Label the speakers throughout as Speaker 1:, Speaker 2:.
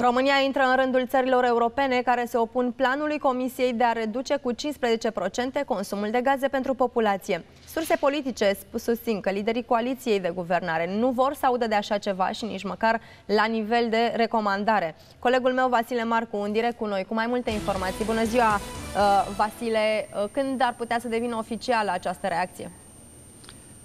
Speaker 1: România intră în rândul țărilor europene care se opun planului Comisiei de a reduce cu 15% consumul de gaze pentru populație. Surse politice susțin că liderii coaliției de guvernare nu vor să audă de așa ceva și nici măcar la nivel de recomandare. Colegul meu Vasile Marcu în direct cu noi cu mai multe informații. Bună ziua, uh, Vasile! Uh, când ar putea să devină oficială această reacție?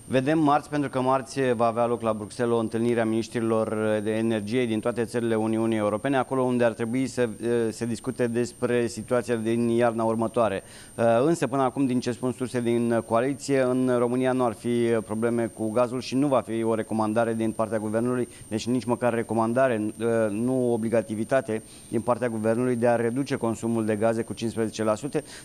Speaker 2: Vedem marți, pentru că marți va avea loc la Bruxelles o întâlnire a ministrilor de energie din toate țările Uniunii Europene, acolo unde ar trebui să se discute despre situația din iarna următoare. Însă, până acum, din ce spun surse din coaliție, în România nu ar fi probleme cu gazul și nu va fi o recomandare din partea Guvernului, deci nici măcar recomandare, nu obligativitate din partea Guvernului de a reduce consumul de gaze cu 15%.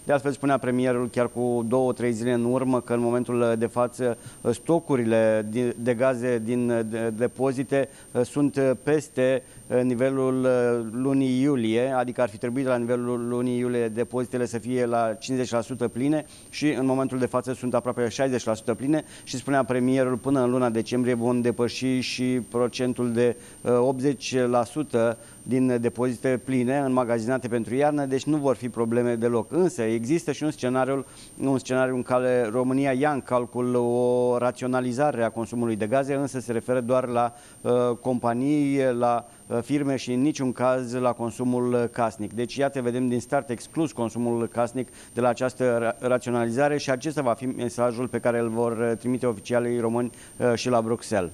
Speaker 2: De altfel, spunea premierul chiar cu două-trei zile în urmă că în momentul de față stocurile de gaze din depozite uh, sunt uh, peste uh, nivelul lunii iulie, adică ar fi trebuit la nivelul lunii iulie depozitele să fie la 50% pline și în momentul de față sunt aproape 60% pline și spunea premierul până în luna decembrie vom depăși și procentul de 80% din depozite pline înmagazinate pentru iarnă, deci nu vor fi probleme deloc. Însă există și un scenariu, un scenariu în care România ia în calcul o raționalizare a consumului de gaze, însă se referă doar la uh, companii, la uh, firme și în niciun caz la consumul casnic. Deci iată, vedem din start exclus consumul casnic de la această ra raționalizare și acesta va fi mesajul pe care îl vor trimite oficialii români uh, și la Bruxelles.